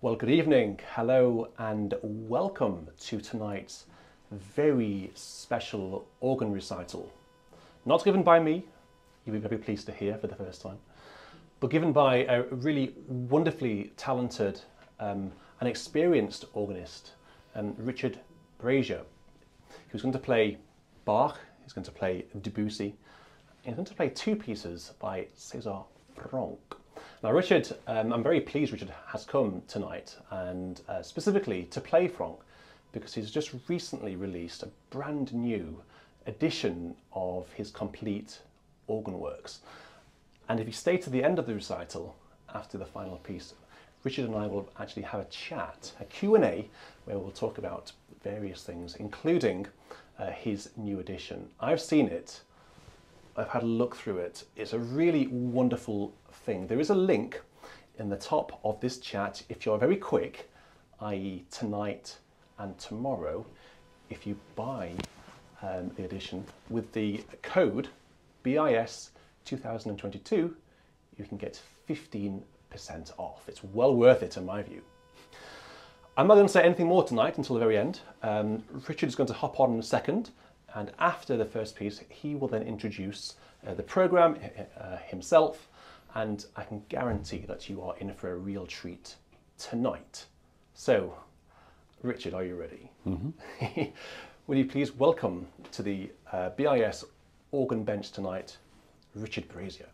Well, good evening, hello, and welcome to tonight's very special organ recital. Not given by me, you'll be very pleased to hear for the first time, but given by a really wonderfully talented um, and experienced organist, um, Richard Brasier, who's going to play Bach, he's going to play Debussy, and he's going to play two pieces by César Franck. Now, Richard, um, I'm very pleased Richard has come tonight, and uh, specifically to play Franck, because he's just recently released a brand new edition of his complete organ works. And if you stay to the end of the recital, after the final piece, Richard and I will actually have a chat, a Q&A, where we'll talk about various things, including uh, his new edition. I've seen it, I've had a look through it. It's a really wonderful thing. There is a link in the top of this chat if you're very quick, i.e. tonight and tomorrow, if you buy um, the edition with the code BIS 2022, you can get 15% off. It's well worth it in my view. I'm not going to say anything more tonight until the very end. Um, Richard is going to hop on in a second, and after the first piece, he will then introduce uh, the program uh, himself and I can guarantee that you are in for a real treat tonight. So, Richard, are you ready? Mm-hmm. Will you please welcome to the uh, BIS organ bench tonight, Richard Brasier.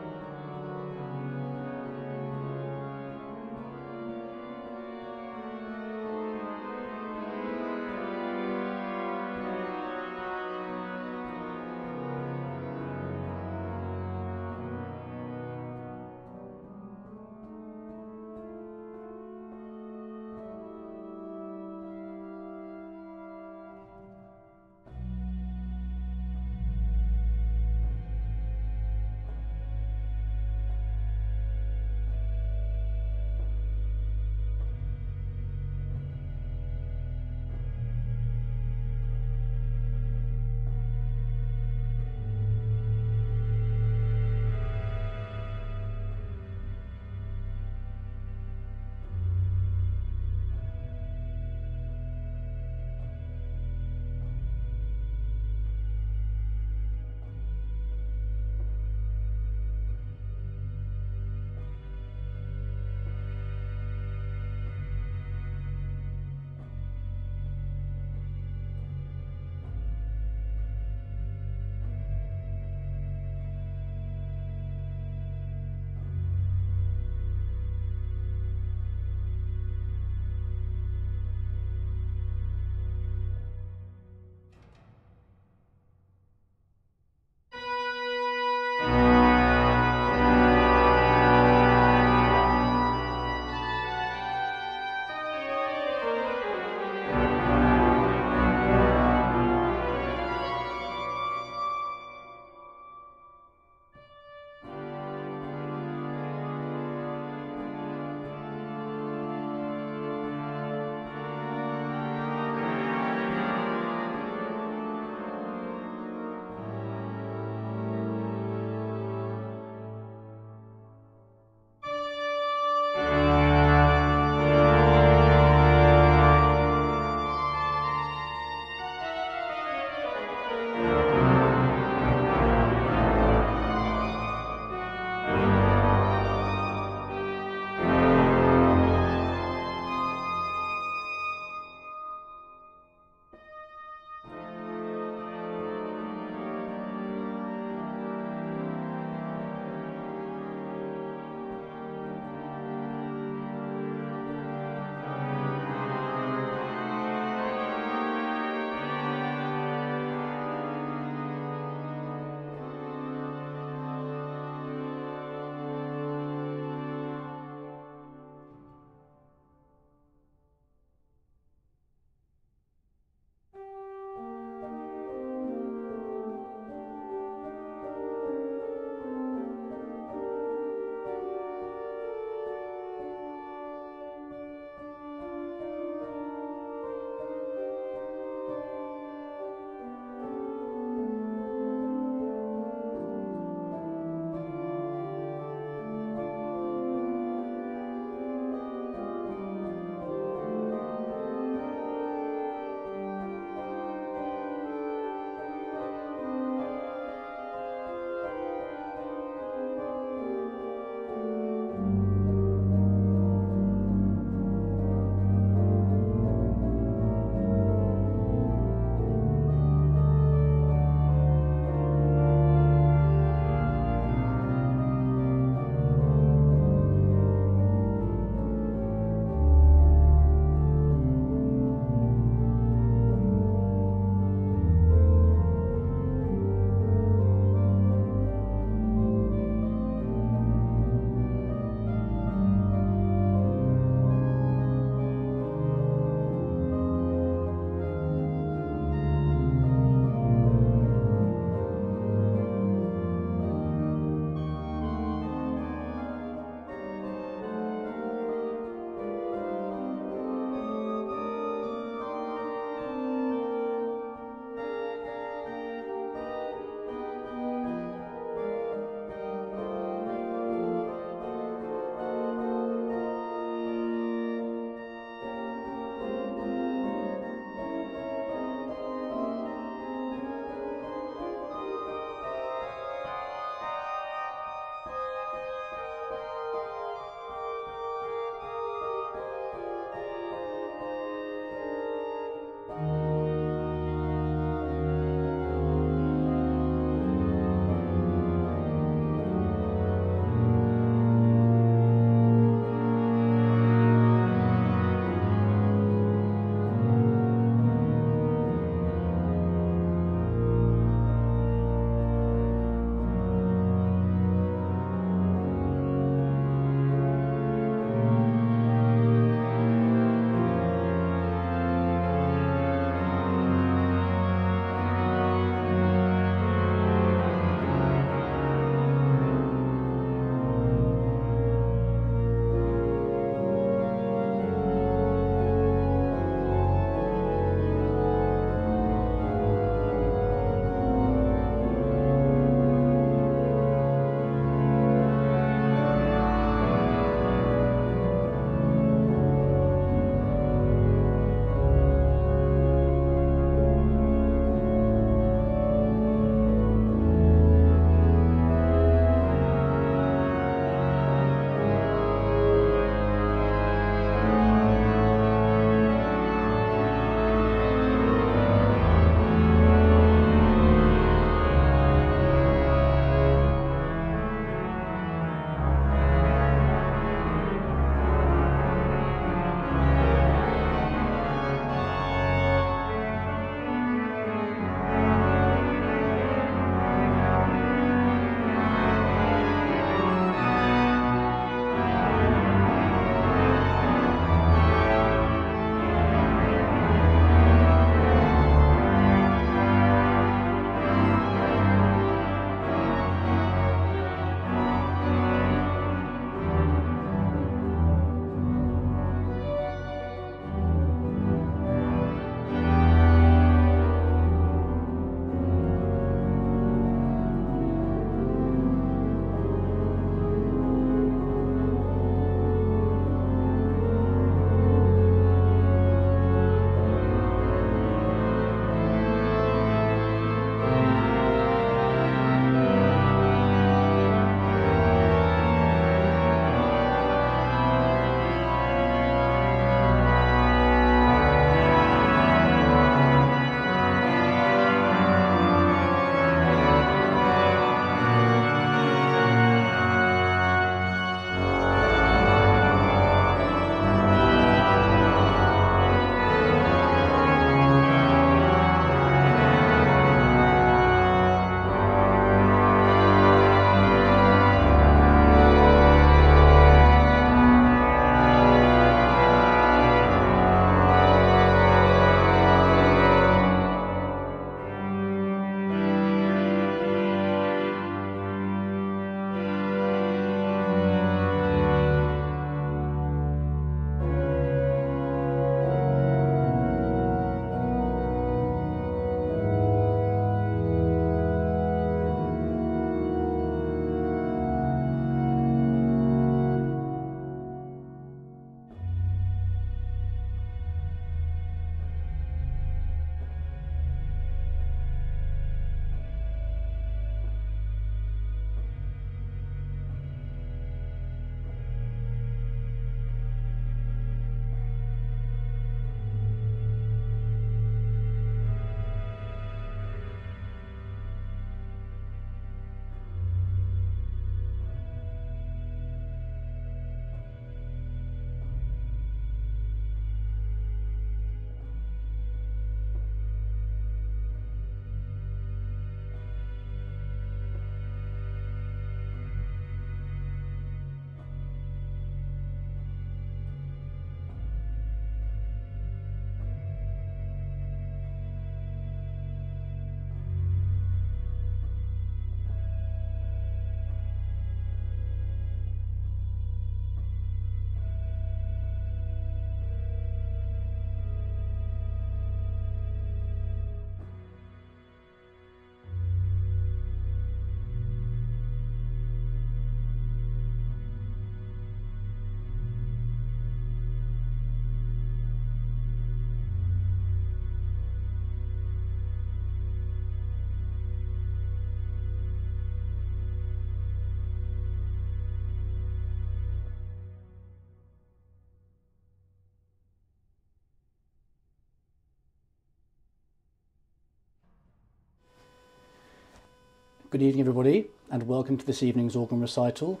Good evening, everybody, and welcome to this evening's organ recital.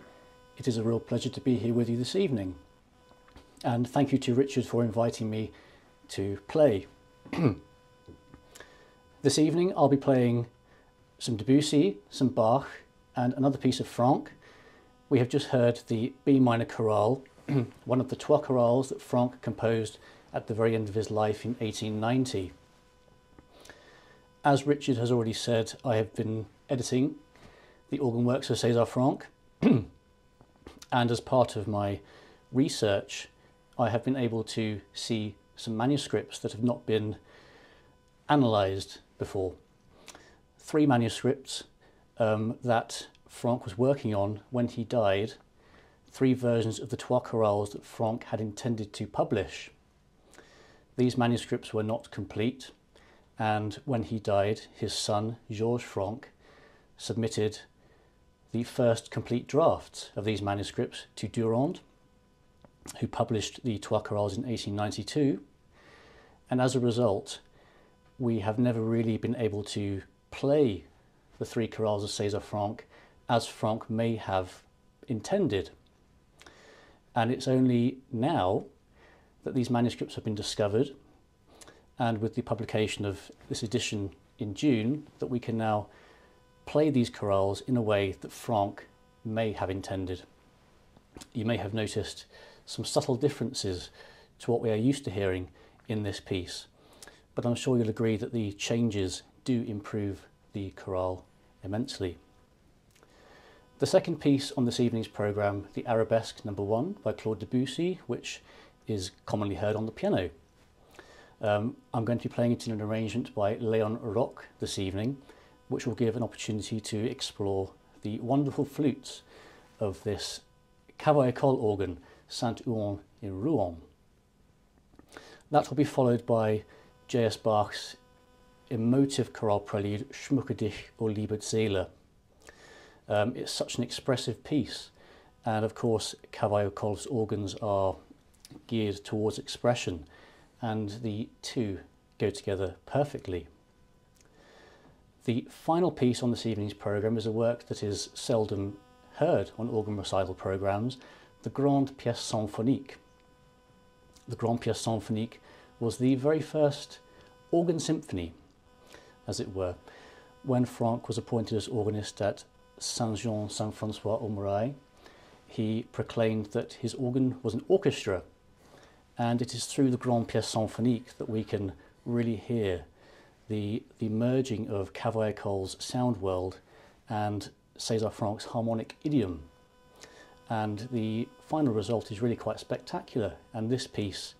It is a real pleasure to be here with you this evening. And thank you to Richard for inviting me to play. this evening I'll be playing some Debussy, some Bach, and another piece of Franck. We have just heard the B minor chorale, one of the trois chorales that Franck composed at the very end of his life in 1890. As Richard has already said, I have been editing the organ works of César Franck, and as part of my research, I have been able to see some manuscripts that have not been analysed before. Three manuscripts um, that Franck was working on when he died, three versions of the Trois Chorales that Franck had intended to publish. These manuscripts were not complete, and when he died, his son, Georges Franck, submitted the first complete drafts of these manuscripts to Durand, who published the Trois Chorales in 1892. And as a result, we have never really been able to play the three chorales of César Franck as Franck may have intended. And it's only now that these manuscripts have been discovered and with the publication of this edition in June that we can now play these chorales in a way that Franck may have intended. You may have noticed some subtle differences to what we are used to hearing in this piece, but I'm sure you'll agree that the changes do improve the chorale immensely. The second piece on this evening's programme, the Arabesque number one by Claude Debussy, which is commonly heard on the piano. Um, I'm going to be playing it in an arrangement by Léon Roques this evening, which will give an opportunity to explore the wonderful flutes of this Cavaillé-Coll organ, Saint-Ouen in Rouen. That will be followed by J.S. Bach's emotive chorale prelude, Schmücke dich, o liebe Seele. Um, it's such an expressive piece, and of course, Cavaillé-Coll's organs are geared towards expression, and the two go together perfectly. The final piece on this evening's programme is a work that is seldom heard on organ recital programmes, the Grande Pièce Symphonique. The Grande Pièce Symphonique was the very first organ symphony, as it were, when Franck was appointed as organist at Saint-Jean Saint-François au Marais. He proclaimed that his organ was an orchestra, and it is through the Grande Pièce Symphonique that we can really hear the, the merging of Cavaillé-Coll's sound world and César Franck's harmonic idiom. And the final result is really quite spectacular. And this piece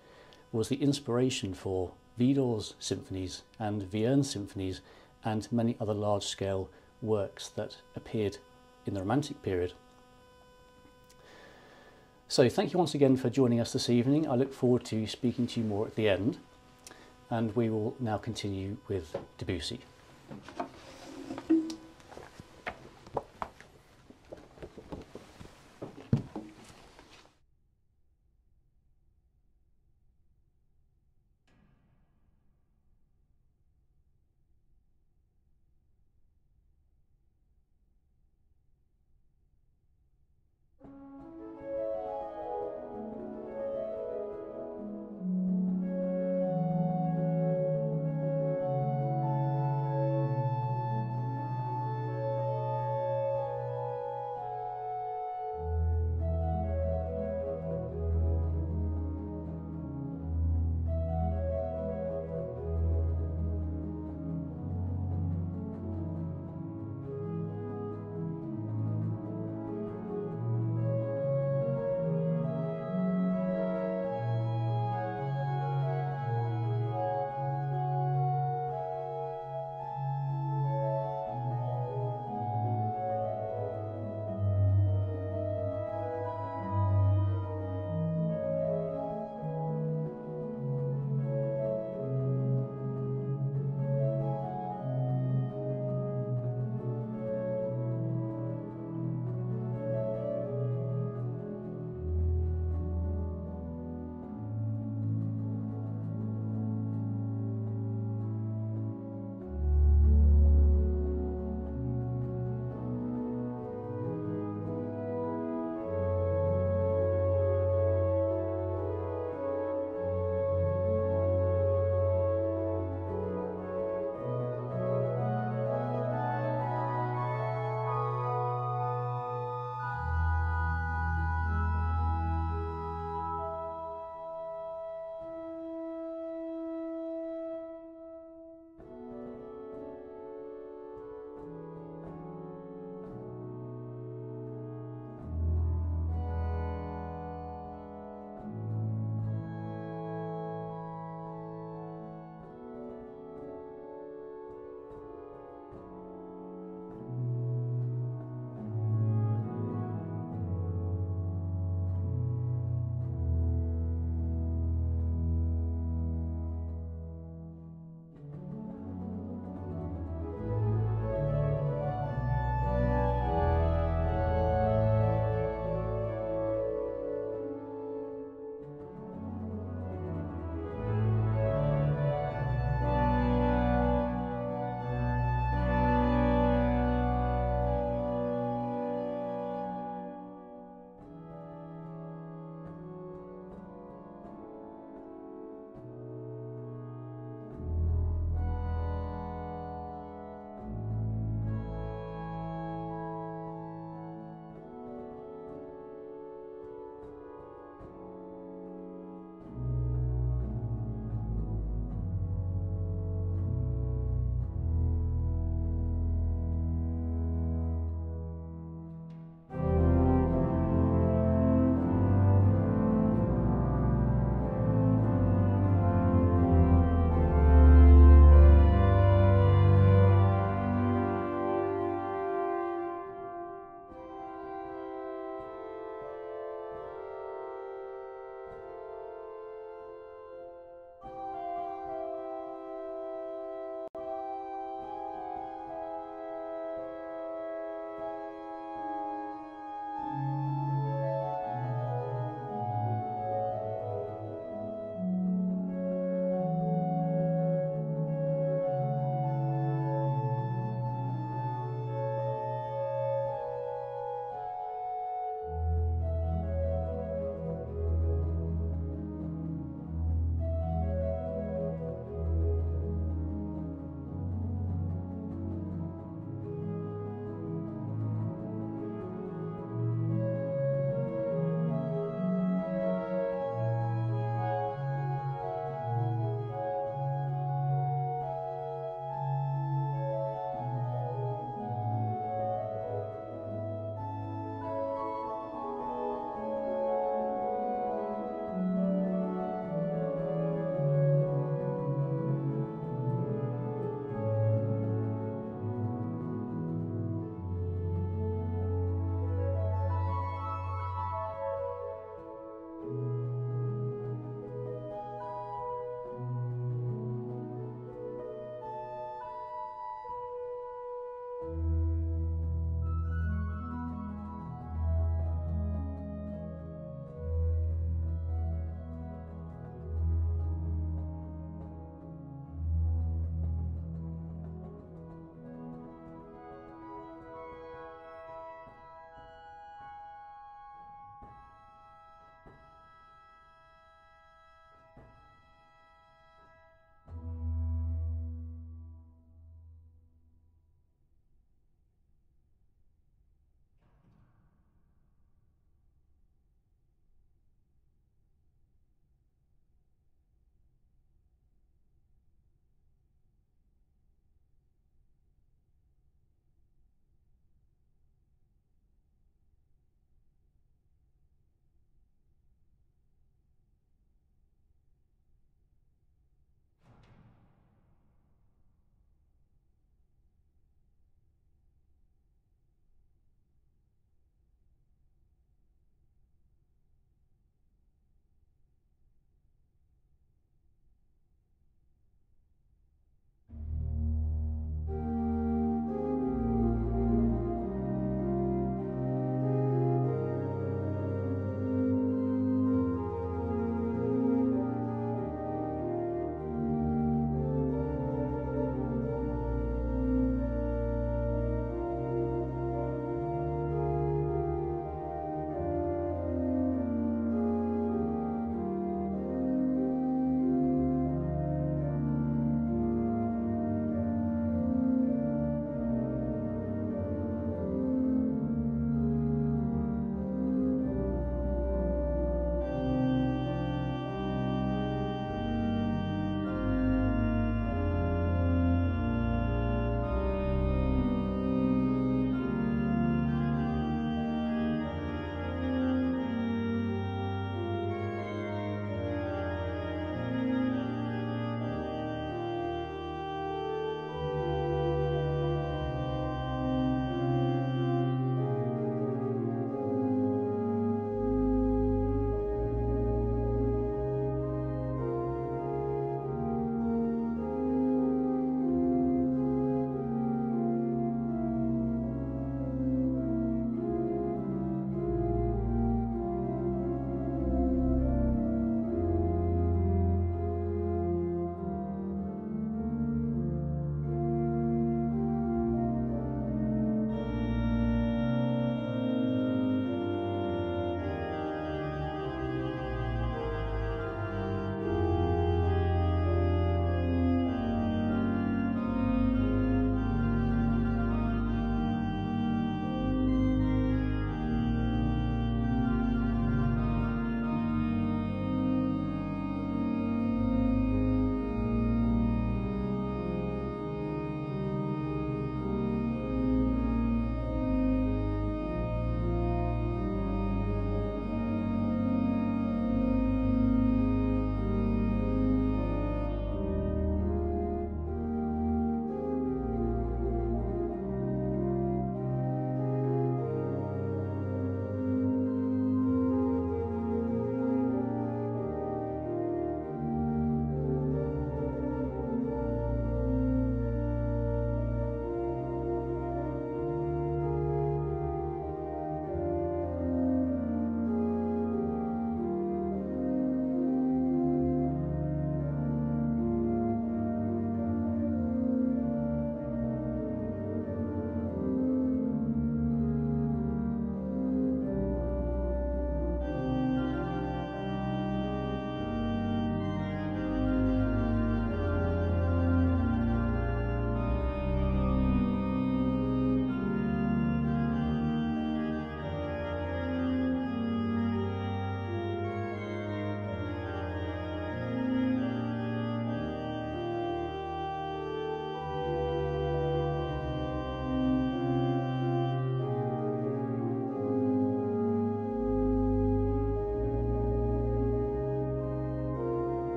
was the inspiration for Widor's symphonies and Vierne's symphonies and many other large-scale works that appeared in the Romantic period. So thank you once again for joining us this evening. I look forward to speaking to you more at the end and we will now continue with Debussy.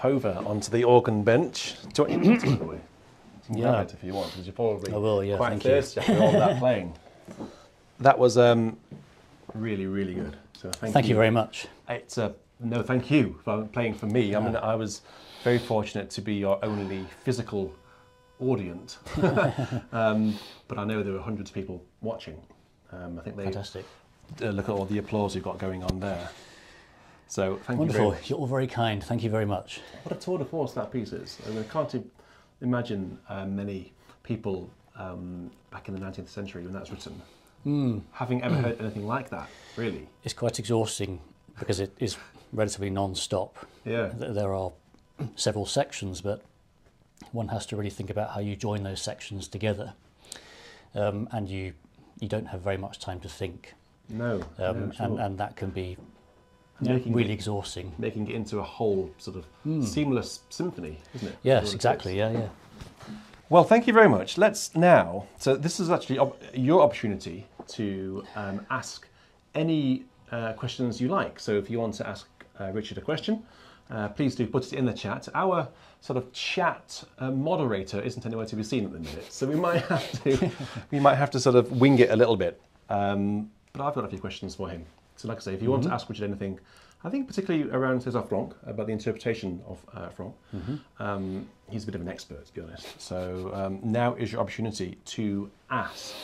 Hop over onto the organ bench. Do you want your by the way? Yeah. if you want, because you're probably I will, yeah, quite thank you. thirsty after all that playing. That was um, really, really good. So thank, Thank you very much. It's a no, thank you for playing for me. I mean, I was very fortunate to be your only physical audience, um, but I know there were hundreds of people watching. Um, I think they Fantastic. uh, look at all the applause you've got going on there. So thank you Wonderful. You're all very kind. Thank you very much. What a tour de force that piece is. I, mean, I can't imagine uh, many people um, back in the 19th century when that's written having ever heard anything like that. Really? It's quite exhausting because it is relatively non-stop. Yeah. There are several sections, but one has to really think about how you join those sections together, um, and you you don't have very much time to think, No. no, um, sure. and, and that can be And yeah, really it- exhausting. making it into a whole sort of seamless symphony, isn't it? Yes, exactly. Yeah, yeah. Well, thank you very much. Let's now. So this is actually op- your opportunity to um, ask any uh, questions you like. So if you want to ask uh, Richard a question, uh, please do put it in the chat. Our sort of chat uh, moderator isn't anywhere to be seen at the minute, so we might have to we might have to sort of wing it a little bit. Um, but I've got a few questions for him. So, like I say, if you want to ask Richard anything, I think particularly around César Franck about the interpretation of uh, Franck, um, he's a bit of an expert, to be honest. So um, now is your opportunity to ask.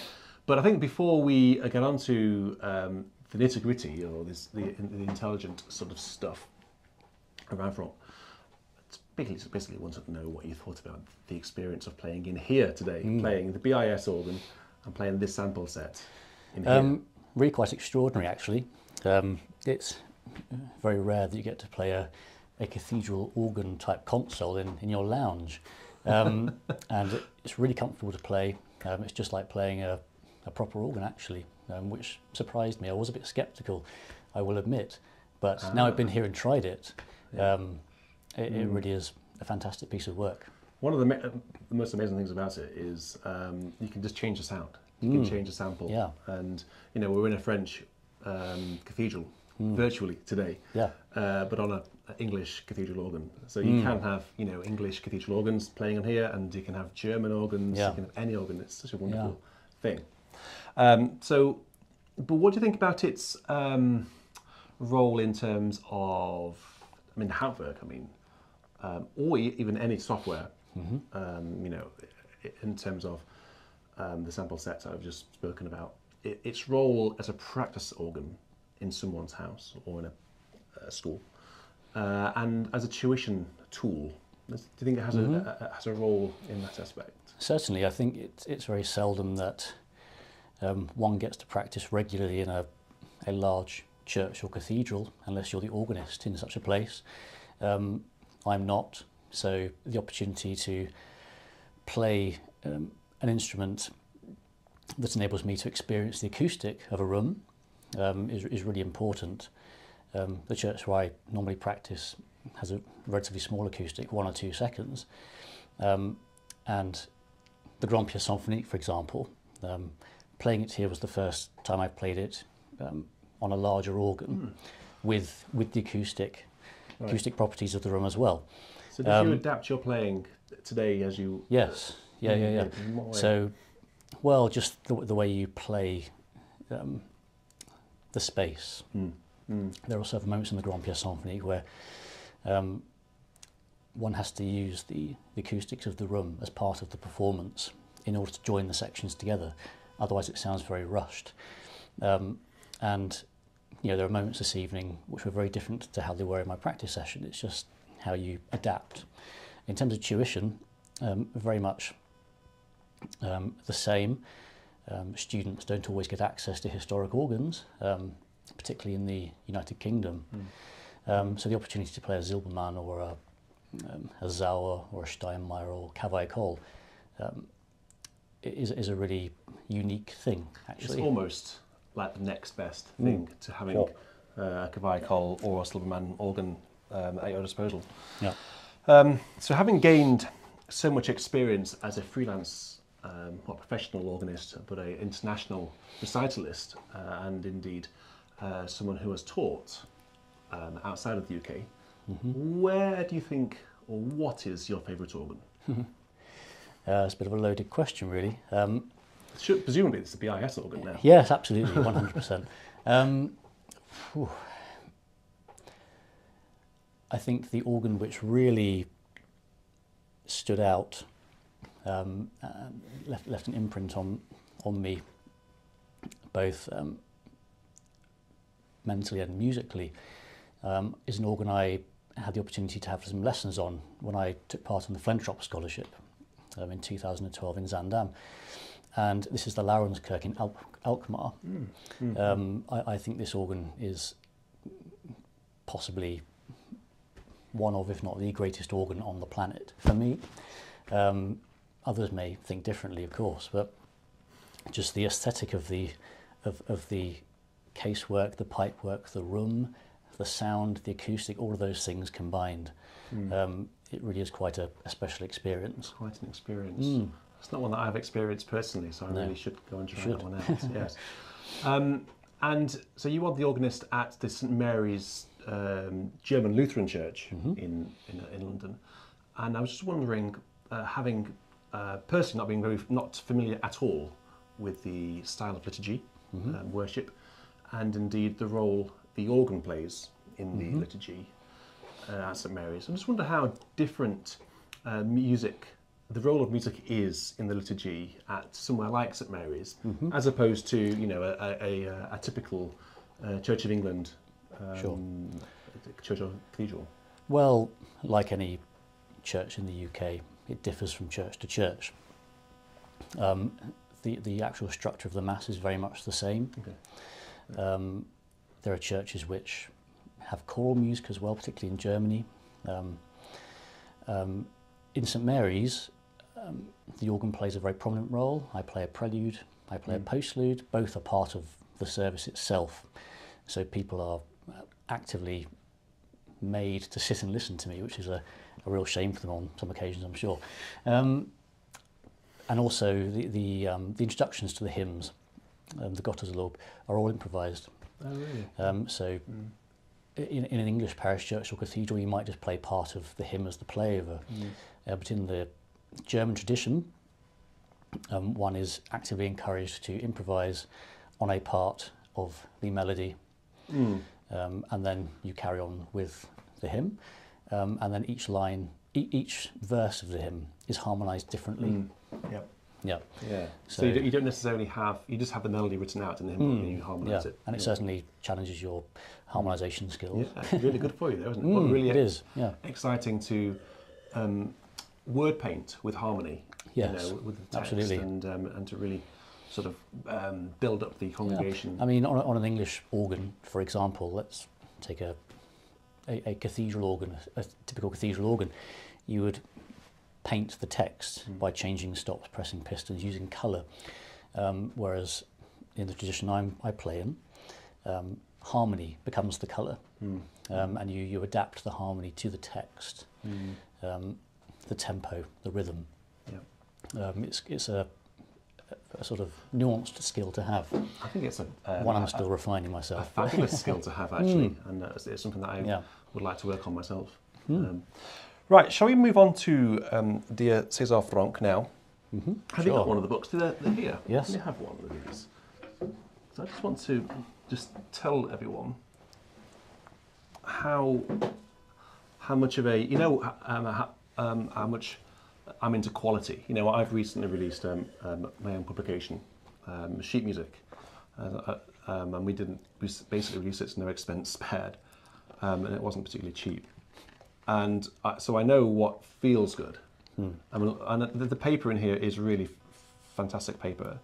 But I think before we uh, get on to um, the nitty gritty or this, the, the intelligent sort of stuff around Franck, it's basically, basically wanted to know what you thought about the experience of playing in here today, playing the BIS organ and playing this sample set in here. Um, really quite extraordinary, actually. Um, it's very rare that you get to play a, a cathedral organ type console in, in your lounge. Um, and it's really comfortable to play. Um, it's just like playing a, a proper organ, actually, um, which surprised me. I was a bit sceptical, I will admit. But now I've been here and tried it, um, it, it really is a fantastic piece of work. One of the, ma- the most amazing things about it is um, you can just change the sound. You can change the sample. Yeah. And, you know, we're in a French um, cathedral virtually today, Yeah. uh, but on a, a English cathedral organ. So you can have, you know, English cathedral organs playing on here, and you can have German organs, Yeah. you can have any organ. It's such a wonderful thing. Um, so, but what do you think about its um, role in terms of, I mean, Hauptwerk, I mean, um, or even any software, um, you know, in terms of um, the sample sets I've just spoken about, its role as a practice organ in someone's house or in a, a school, uh, and as a tuition tool. Do you think it has, a, a, has a role in that aspect? Certainly, I think it's, it's very seldom that um, one gets to practice regularly in a, a large church or cathedral, unless you're the organist in such a place. Um, I'm not, so the opportunity to play um, an instrument that enables me to experience the acoustic of a room um, is, is really important. Um, the church where I normally practice has a relatively small acoustic, one or two seconds. Um, and the Grande Pièce Symphonique, for example, um, playing it here was the first time I played it um, on a larger organ with with the acoustic Right. acoustic properties of the room as well. So did Um, you adapt your playing today as you? Yes, yeah, yeah, yeah. What way? So, well, just the, the way you play um, the space. Mm. Mm. There are several moments in the Grande Pièce Symphonique where um, one has to use the, the acoustics of the room as part of the performance in order to join the sections together. Otherwise, it sounds very rushed. Um, and you know, there are moments this evening which were very different to how they were in my practice session. It's just how you adapt. In terms of tuition, um, very much um, the same. Um, students don't always get access to historic organs, um, particularly in the United Kingdom. Um, so the opportunity to play a Silbermann or a, um, a Sauer or a Steinmeyer or Cavaillé-Coll um, is, is a really unique thing, actually. It's almost like the next best thing to having Sure. uh, a Cavaillé-Coll or a Silbermann organ um, at your disposal. Yeah. Um, so having gained so much experience as a freelance, um, not professional organist, but an international recitalist, uh, and indeed uh, someone who has taught um, outside of the UK, where do you think, or what is your favourite organ? Uh, it's a bit of a loaded question, really. Um, Should, presumably it's the BIS organ now. yes, absolutely, 100%. um. I think the organ which really stood out, um, uh, left, left an imprint on, on me, both um, mentally and musically, um, is an organ I had the opportunity to have some lessons on when I took part in the Flentrop Scholarship um, in 2012 in Zandam. And this is the Laurenskirk in Alk Alkmaar. Mm. Mm. Um, I, I think this organ is possibly one of, if not the greatest organ on the planet for me. Um, others may think differently, of course, but just the aesthetic of the of, of the casework, the pipework, the room, the sound, the acoustic, all of those things combined. Um, it really is quite a, a special experience. Quite an experience. It's not one that I've experienced personally, so I No. really should go and try that one out. yes. Um, and so you are the organist at the St Mary's um, German Lutheran Church in, in in London, and I was just wondering, uh, having uh, personally not being very not familiar at all with the style of liturgy, um, worship, and indeed the role the organ plays in the liturgy uh, at St Mary's. I just wonder how different uh, music, the role of music is in the liturgy at somewhere like St Mary's, as opposed to you know a, a, a, a typical uh, Church of England um, Sure. church or cathedral. Well, like any church in the UK, it differs from church to church. Um, the, the actual structure of the Mass is very much the same. Okay. Um, there are churches which have choral music as well, particularly in Germany. Um, um, in St Mary's, um, the organ plays a very prominent role. I play a prelude, I play mm. a postlude. Both are part of the service itself. So people are uh, actively made to sit and listen to me, which is a, a real shame for them on some occasions, I'm sure. Um, and also the, the, um, the introductions to the hymns, um, the Gotteslob, are all improvised. Oh, really? Um, so mm. in, in an English parish church or cathedral, you might just play part of the hymn as the playover. Mm. Uh, but in the German tradition, um, one is actively encouraged to improvise on a part of the melody. Mm. Um, and then you carry on with the hymn. Um, and then each line, e- each verse of the hymn is harmonised differently. Mm. Yeah. Yeah, Yeah. So, So- you, don't, you don't necessarily have you just have the melody written out in the hymn book and you yeah, harmonise it. and it certainly challenges your harmonisation skills. Yeah, really good for you, though, isn't it? Mm, really it is, yeah. exciting to um, word paint with harmony. Yes, you know, with the text absolutely. and um, and to really sort of um, build up the congregation. I mean, on, on an English organ, for example, let's take a, a, a cathedral organ, a typical cathedral organ, you would paint the text by changing stops, pressing pistons, using colour. Um, whereas in the tradition I'm, I play in, um, harmony becomes the colour, Mm. um, and you, you adapt the harmony to the text, um, the tempo, the rhythm. Yeah. Um, it's it's a, a sort of nuanced skill to have, I think it's a um, one I'm still refining myself. a fabulous skill to have actually, and uh, it's, it's something that I Yeah. Would like to work on myself. Um, right, shall we move on to um, Dear César Franck now? Mm-hmm. Have you got one of the books? They're, they're here. Yes. You have one of these. So I just want to just tell everyone how how much of a you know um, how, um, how much I'm into quality. You know, I've recently released um, um, my own publication, um, sheet music, uh, uh, um, and we didn't we basically released it to no expense spared, um, and it wasn't particularly cheap. And I, so I know what feels good. I mean, and the, the paper in here is really f- fantastic paper.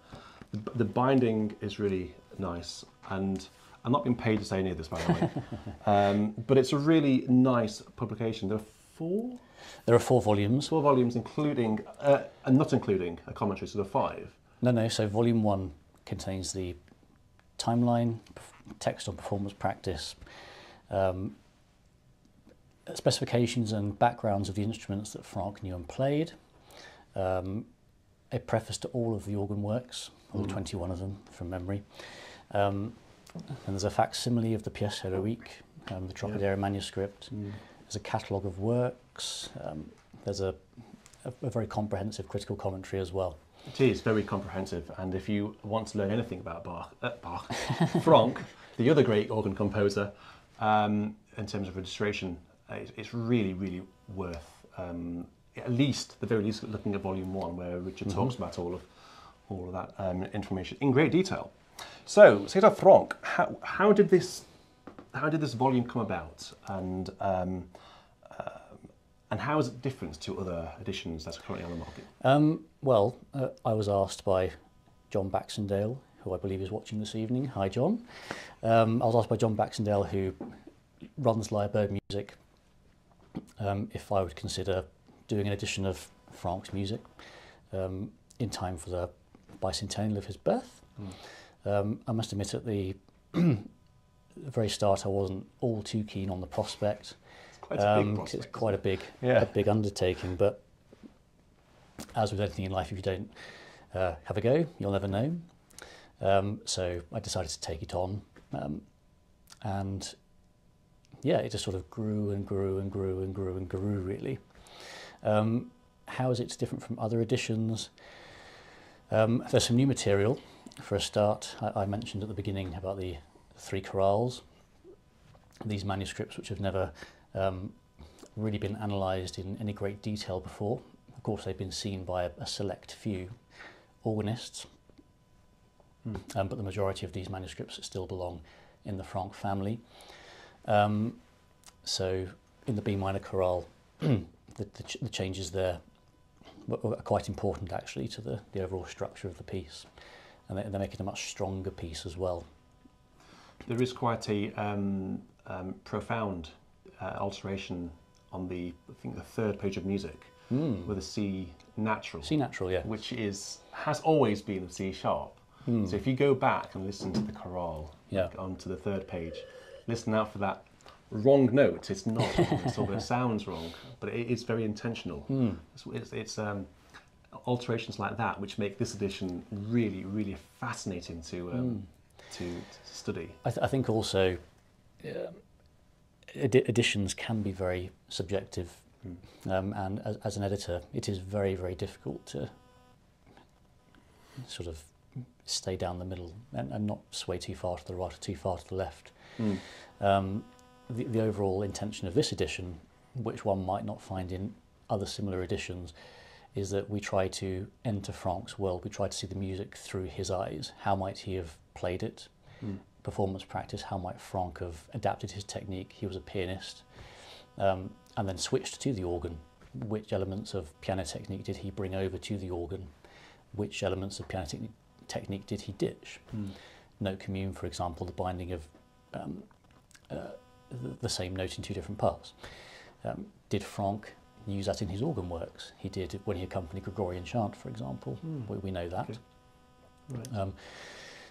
The, the binding is really nice, and I'm not being paid to say any of this, by the way. um, but it's a really nice publication. There are four, There are four volumes. four volumes, including uh, and not including a commentary. So there are five. No, no. So volume one contains the timeline, text on performance practice, um, specifications and backgrounds of the instruments that Franck knew and played, um, a preface to all of the organ works, all 21 of them from memory. Um, and there's a facsimile of the pièce héroïque, um, the Trocadero manuscript, there's a catalogue of works. Um, there's a, a, a very comprehensive critical commentary as well. It is very comprehensive, and if you want to learn anything about Bach, uh, Bach Franck, the other great organ composer, um, in terms of registration, uh, it's, really, really worth um, at least, the very least, looking at Volume One, where Richard Mm-hmm. talks about all of all of that um, information in great detail. So, César Franck, how, how did this how did this volume come about, and um, um, and how is it different to other editions that's currently on the market? Um, well, uh, I was asked by John Baxendale, who I believe is watching this evening. Hi, John. Um, I was asked by John Baxendale, who runs Lyrebird Music, um, if I would consider doing an edition of Franck's music um, in time for the bicentennial of his birth. Um, I must admit, at the very start, I wasn't all too keen on the prospect. Quite a big Um, prospect. it's quite a big, Yeah. a big undertaking. But as with anything in life, if you don't uh, have a go, you'll never know. Um, so I decided to take it on, um, and yeah, it just sort of grew and grew and grew and grew and grew. Really, um, how is it different from other editions? Um, there's some new material. For a start, I, I mentioned at the beginning about the three chorales. These manuscripts, which have never um, really been analysed in any great detail before. Of course, they've been seen by a, a select few organists, um, but the majority of these manuscripts still belong in the Franck family. Um, so, in the B minor chorale, the, the, ch- the changes there were quite important actually to the, the overall structure of the piece, and they, they make it a much stronger piece as well. There is quite a um, um, profound uh, alteration on the, I think, the third page of music with a C natural, C natural, yeah. which is has always been a C sharp. So if you go back and listen to the chorale Yeah. onto the third page, listen out for that wrong note. It's not at all, it sounds wrong, but it is very intentional. It's, it's, it's um, alterations like that which make this edition really, really fascinating to um, to, to study. I, th- I think also um, edi- editions can be very subjective, um, and as, as an editor, it is very, very difficult to sort of stay down the middle and, and not sway too far to the right or too far to the left. Um, the, the overall intention of this edition, which one might not find in other similar editions, is that we try to enter Franck's world. We try to see the music through his eyes. How might he have played it? Performance practice. How might Franck have adapted his technique? He was a pianist, um, and then switched to the organ. Which elements of piano technique did he bring over to the organ? Which elements of piano technique, technique did he ditch? Note commune, for example, the binding of um, uh, the, same note in two different parts. Um, did Franck use that in his organ works? He did when he accompanied Gregorian chant, for example. We, we know that. Okay. Right. Um,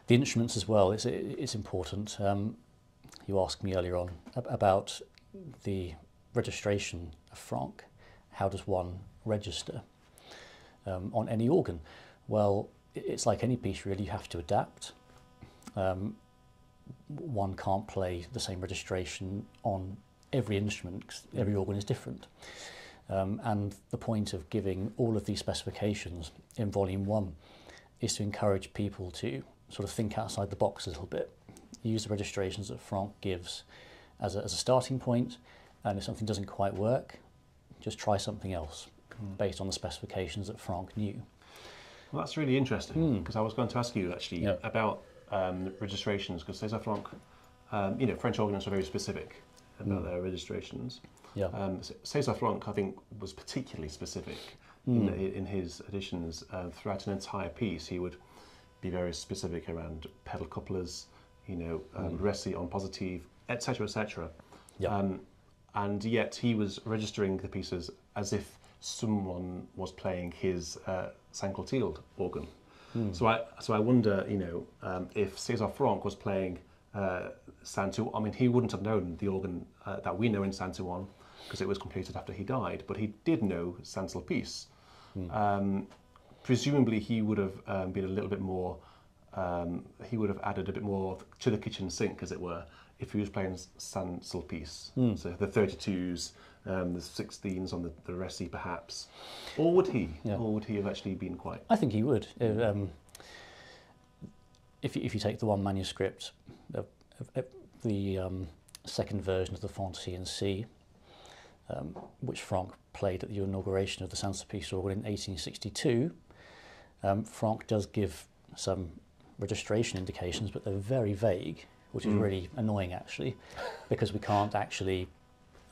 the instruments as well, it's, it's important. Um, you asked me earlier on about the registration of Franck. How does one register um, on any organ? Well, it's like any piece, really, you have to adapt. Um, one can't play the same registration on every instrument 'cause every organ is different. Um, and the point of giving all of these specifications in volume one is to encourage people to sort of think outside the box a little bit, use the registrations that Franck gives as a, as a starting point, and if something doesn't quite work, just try something else based on the specifications that Franck knew. Well, that's really interesting because I was going to ask you actually Yeah. about um, registrations because César Franck, um, you know, French organists are very specific about their registrations. Yeah. Um, César Franck, I think, was particularly specific in, in his editions. Uh, throughout an entire piece, he would be very specific around pedal couplers, you know, um, Récit on positive, etc., etc. Yeah. Um, and yet he was registering the pieces as if someone was playing his uh, Saint Clotilde organ. So I so I wonder, you know, um, if César Franck was playing uh, Saint-Ouen, I mean, he wouldn't have known the organ uh, that we know in Saint-Ouen because it was completed after he died, but he did know Saint Sulpice. Um, presumably, he would have um, been a little bit more. Um, he would have added a bit more to the kitchen sink, as it were, if he was playing Saint Sulpice, Hmm. so the 32s, um, the 16s on the, the Récit perhaps, or would he? Yeah. Or would he have actually been quite? I think he would. Uh, Um, if, you, if you take the one manuscript, the um, second version of the Fantasy in C, um, which Franck played at the inauguration of the Saint Sulpice organ in 1862, um, Franck does give some registration indications, but they're very vague, which is Mm. really annoying actually, because we can't actually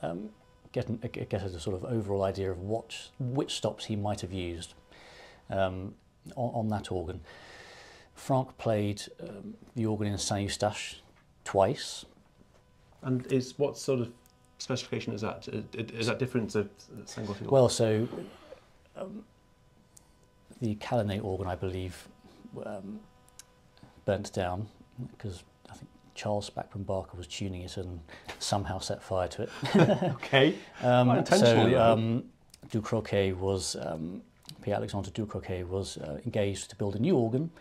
um, get, an, get a sort of overall idea of what which stops he might have used um, on, on that organ. Franck played um, the organ in Saint Eustache twice. And is what sort of specification is that? Is that different to Gautier? Well, so um, the Calumet organ, I believe, um, burnt down because Charles Spackman Barker was tuning it and somehow set fire to it. okay. Um, intentionally, so um, Ducroquet was um, Pierre Alexandre Ducroquet was uh, engaged to build a new organ,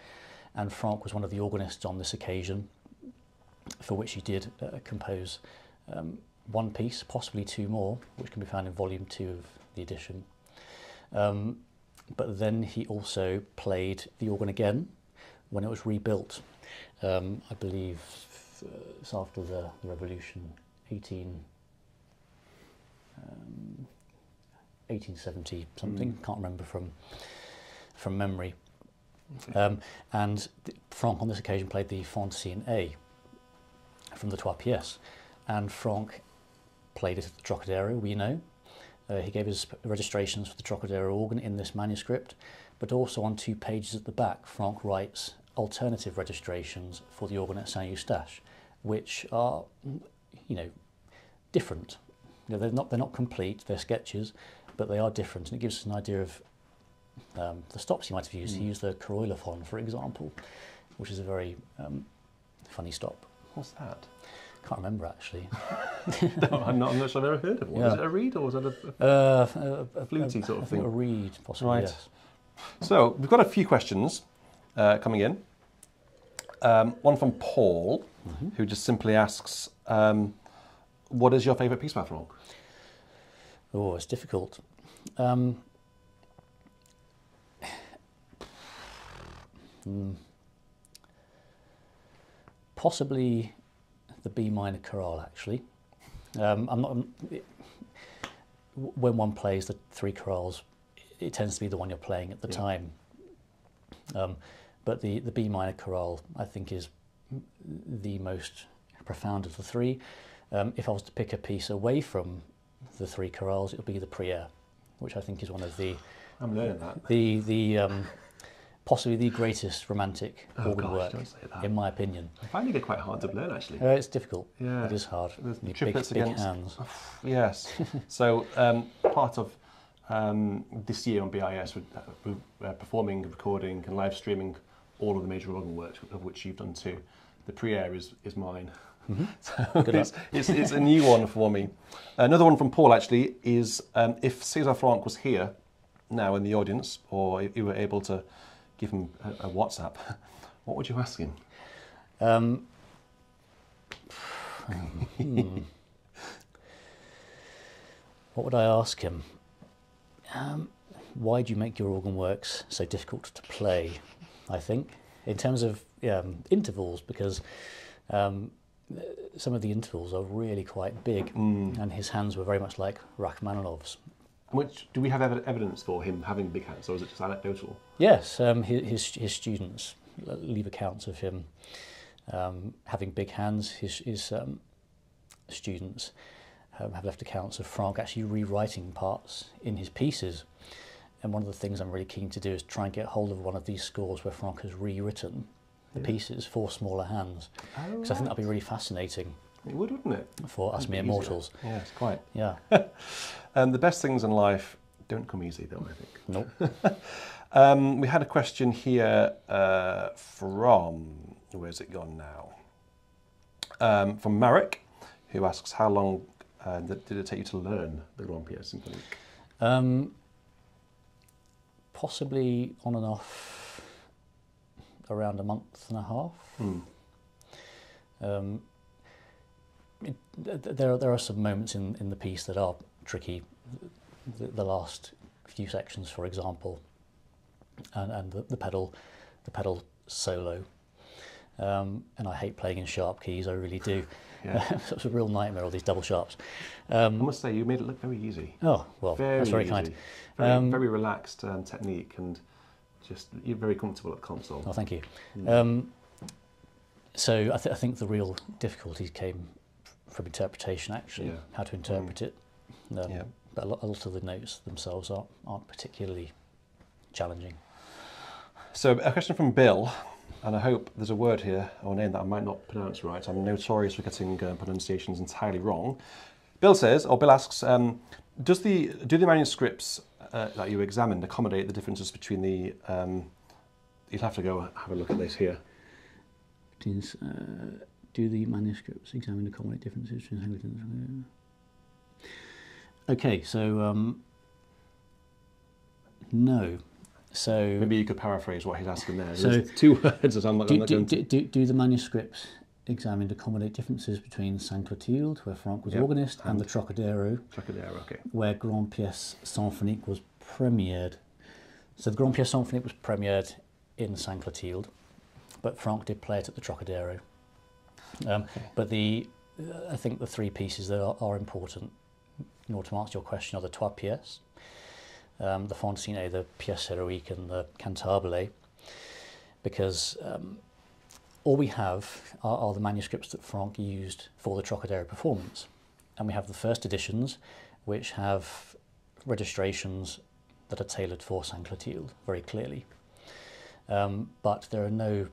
and Franck was one of the organists on this occasion, for which he did uh, compose um, one piece, possibly two more, which can be found in volume two of the edition. Um, but then he also played the organ again when it was rebuilt. Um, I believe it's after the, the revolution, 18. Um, 1870 something, Mm. can't remember from from memory. Um, and Franck on this occasion played the Fantasy in A from the Trois Pièces, and Franck played it at the Trocadero, we know. Uh, he gave his registrations for the Trocadero organ in this manuscript, but also on two pages at the back, Franck writes alternative registrations for the organ at Saint Eustache, which are, you know, different. You know, they're not they're not complete. They're sketches, but they are different, and it gives us an idea of um, the stops he might have used. He Mm. used the Corollaphon, for example, which is a very um, funny stop. What's that? Can't remember actually. no, I'm not, I'm not sure I've ever heard of one. Yeah. Is it a reed or was it a, Uh, a, a, Fluty sort of thing. A reed, possibly. Right. Yes. So we've got a few questions uh, coming in. Um, one from Paul, Mhm. who just simply asks, um, "What is your favourite piece by Franck?" Oh, it's difficult. Um, hmm. Possibly the B minor chorale, actually. Um, I'm not. It, when one plays the three chorales, it tends to be the one you're playing at the Yeah. time. Um, but the, the B minor chorale, I think, is the most profound of the three. Um, if I was to pick a piece away from the three chorales, it would be the Prière, which I think is one of the I'm learning that. the the um, possibly the greatest romantic Oh organ gosh, work, don't say that. in my opinion. I'm finding it quite hard to learn, actually. Uh, it's difficult. Yeah. It is hard. The big, triplets big against- hands. Yes. so um, part of um, this year on BIS, we're, uh, uh, performing, recording, and live streaming all of the major organ works, of which you've done two. The Prière is, is mine. Mhm. So Good it's, it's, it's a new one for me. Another one from Paul actually is um, if Cesar Franck was here now in the audience, or if you were able to give him a, a WhatsApp, what would you ask him? Um, hmm. What would I ask him? Um, why do you make your organ works so difficult to play? I think in terms of um, intervals, because um, some of the intervals are really quite big, Mm. and his hands were very much like Rachmaninoff's. Which do we have ev- evidence for him having big hands, or is it just anecdotal? Yes, um, his, his his students leave accounts of him um, having big hands. His his um, students um, have left accounts of Franck actually rewriting parts in his pieces. And one of the things I'm really keen to do is try and get hold of one of these scores where Franck has rewritten the Yeah. pieces for smaller hands. Oh, Because I think that'd be really fascinating It would, wouldn't it? for us mere easier. mortals. Yes, quite. Yeah. Um, the best things in life don't come easy, though, I think. Nope. Um, we had a question here uh, from, where's it gone now? Um, from Marek, who asks, how long uh, did did it take you to learn the Grand Pierre Symphonique? Um, possibly on and off around a month and a half. Hmm. Um, it, there, are, there are some moments in, in the piece that are tricky. The, the last few sections, for example, and, and the, the pedal, the pedal solo. Um, and I hate playing in sharp keys, I really do. Yeah. it's a real nightmare, all these double sharps. Um, I must say, you made it look very easy. Oh, well, very that's very easy. kind. Very, um, very relaxed um, technique and just you're very comfortable at the console. Oh, thank you. Mm. so I, th I, think the real difficulties came from interpretation, actually, yeah. how to interpret mm. it. Um, yeah. But a lot, a lot, of the notes themselves aren't, aren't particularly challenging. So a question from Bill, and I hope there's a word here or name that I might not pronounce right. I'm notorious for getting uh, pronunciations entirely wrong. Bill says, or Bill asks, um, does the do the manuscripts uh, that you examined accommodate the differences between the? Um, you'll have to go have a look at this here. Please, uh, do the manuscripts examine accommodate differences between Okay, so um, no. So maybe you could paraphrase what he's asking there. So There's two words that I'm not, do, I'm not do, do, do, do the manuscripts examined accommodate differences between Saint Clotilde, where Franck was yep. organist, and, and, the Trocadero, Trocadero, okay. where Grande Pièce Symphonique was premiered. So the Grande Pièce Symphonique was premiered in Saint Clotilde, but Franck did play it at the Trocadero. Um, okay. But the, I think the three pieces that are, are important in order to answer your question are the trois pièces, um, the Fantaisie, the pièce héroïque, and the cantabile, because um, all we have are, are the manuscripts that Franck used for the Trocadero performance. And we have the first editions, which have registrations that are tailored for Saint Clotilde very clearly. Um, but there are no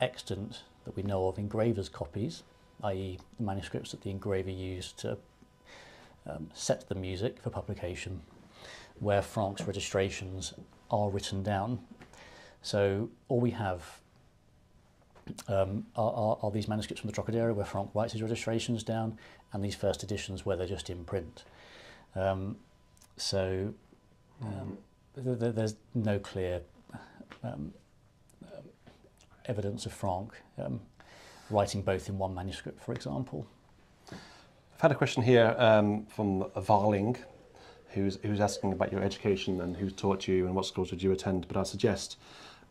extant that we know of engravers' copies, i.e. manuscripts that the engraver used to um, set the music for publication, where Franck's registrations are written down. So all we have um, are, are, are these manuscripts from the Trocadero where Frank writes his registrations down and these first editions where they're just in print. Um, so um, mm. th th there's no clear um, um, evidence of Frank um, writing both in one manuscript, for example. I've had a question here um, from Varling, who's, who's asking about your education and who taught you and what schools did you attend, but I suggest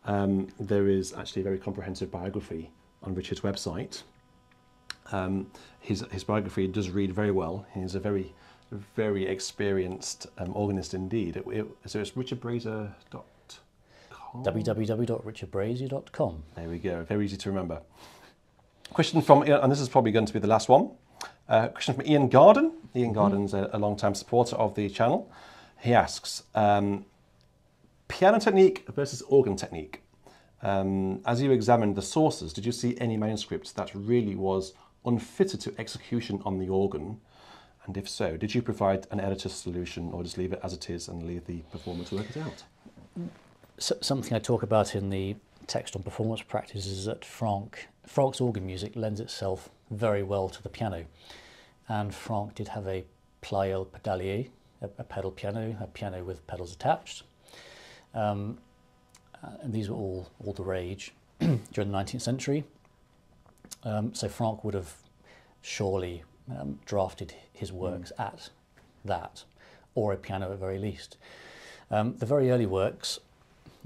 um, there is actually a very comprehensive biography on Richard's website. Um, his, his biography does read very well. He's a very, very experienced um, organist indeed. It, it, so it's richardbrasier.com. www.richardbrasier.com. There we go. Very easy to remember. Question from, and this is probably going to be the last one. Uh, question from Ian Garden. Ian mm -hmm. A, a long-time supporter of the channel. He asks, um, piano technique versus organ technique. Um, as you examined the sources, did you see any manuscripts that really was unfitted to execution on the organ? And if so, did you provide an editor's solution or just leave it as it is and leave the performer to work it out? So, something I talk about in the text on performance practice is that Franck, Franck's organ music lends itself very well to the piano. And Franck did have a Pleyel pedalier, a, a pedal piano, a piano with pedals attached. Um, and these were all, all the rage during the 19th century. Um, so Franck would have surely um, drafted his works mm. at that, or a piano at very least. Um, the very early works,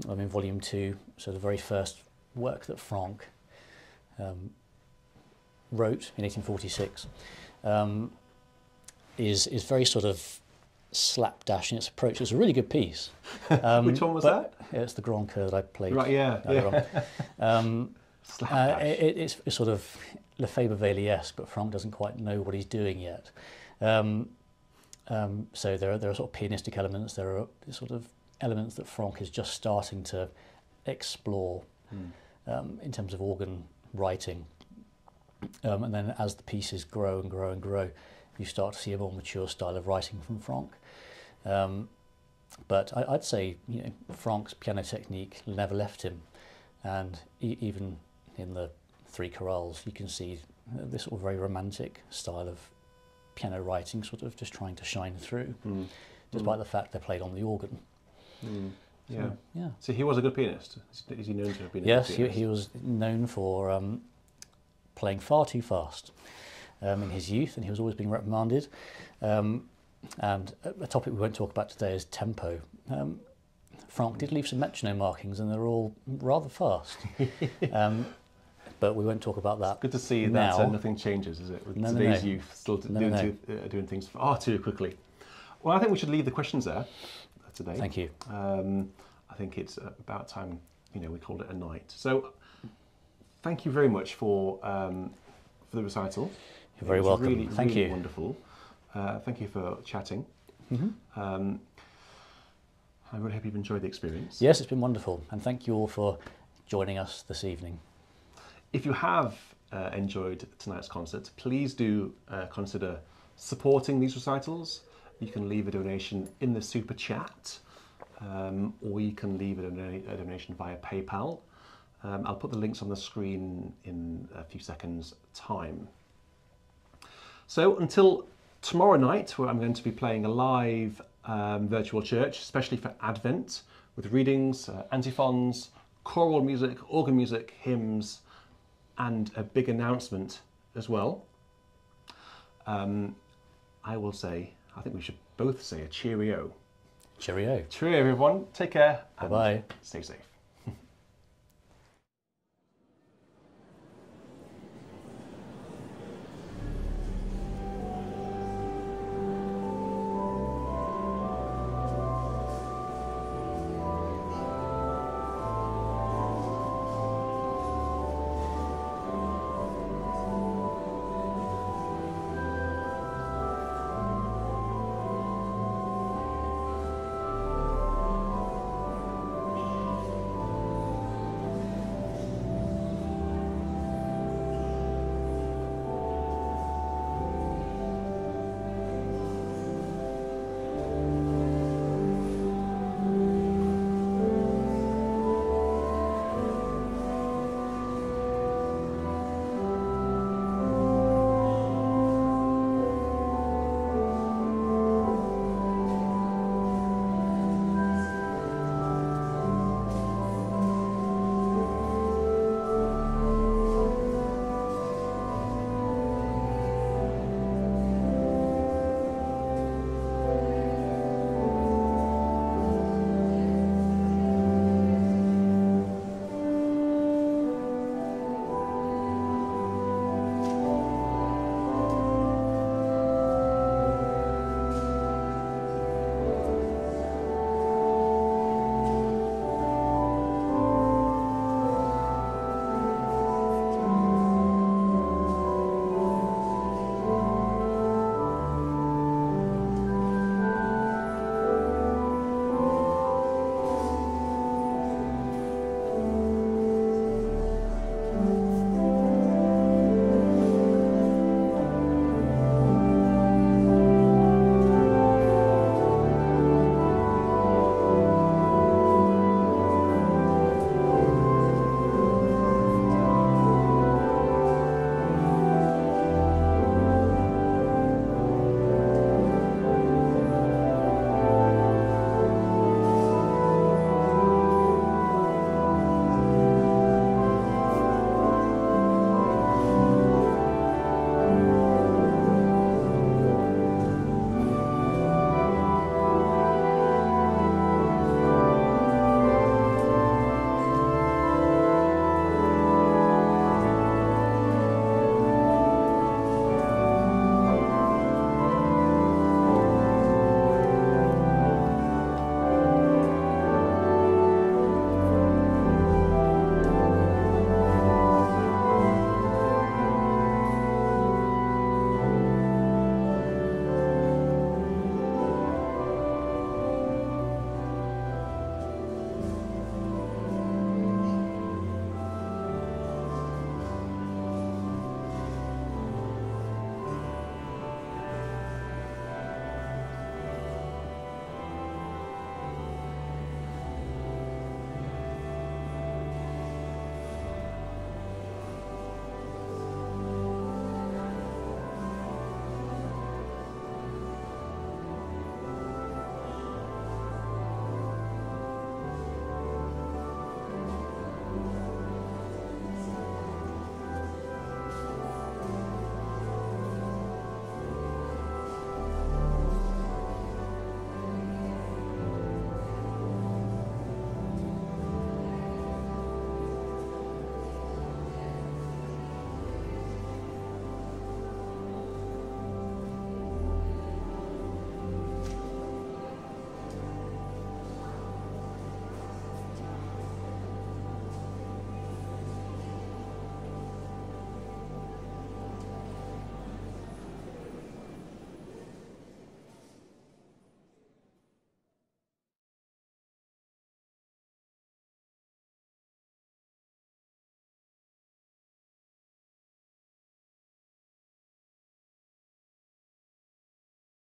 I mean, volume two, so the very first work that Franck um, wrote in 1846, um, is, is very sort of slapdash in its approach. It's a really good piece. Um, Which one was that? It's the Grand Coeur that I played. Right, yeah. yeah. Um, uh, it, it's, it's, sort of Lefébure but Franck doesn't quite know what he's doing yet. Um, um, so there are, there are sort of pianistic elements, there are sort of elements that Franck is just starting to explore mm. in terms of organ writing. Um, and then as the pieces grow and grow and grow, you start to see a more mature style of writing from Franck. Um, but I, would say you know, Franck's piano technique never left him, and e even in the three chorales, you can see this sort of very romantic style of piano writing, sort of just trying to shine through, mm. despite mm. the fact they're played on the organ. Mm. Yeah. So, yeah. So he was a good pianist. Is he known to have been? Yes, he, he was known for um, playing far too fast. Um, in his youth, and he was always being reprimanded. Um, and a topic we won't talk about today is tempo. Um, Franck did leave some metronome markings, and they're all rather fast. um, but we won't talk about that. Good to see that uh, nothing changes, is it? With No, no, today's no. youth still No, doing, no. too- uh, doing things far too quickly. Well, I think we should leave the questions there uh, today. Thank you. Um, I think it's uh, about time, you know, we called it a night. So, thank you very much for um, for the recital. You're very welcome. Really, Thank really you. Wonderful. Uh, thank you for chatting. Mhm. Um, I really hope you've enjoyed the experience. Yes, it's been wonderful, and thank you all for joining us this evening. If you have uh, enjoyed tonight's concert, please do uh, consider supporting these recitals. You can leave a donation in the super chat, um, or you can leave a, dona- a donation via PayPal. Um, I'll put the links on the screen in a few seconds' time. So until tomorrow night, where I'm going to be playing a live um, virtual church, especially for Advent, with readings, uh, antiphons, choral music, organ music, hymns, and a big announcement as well. Um, I will say, I think we should both say a cheerio. Cheerio. Cheerio, everyone. Take care. Bye-bye. Stay safe.